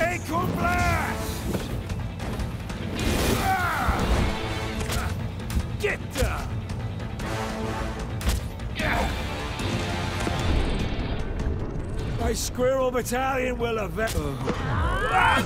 Echo blast! Get down! My squirrel battalion will avenge. Oh. Ah!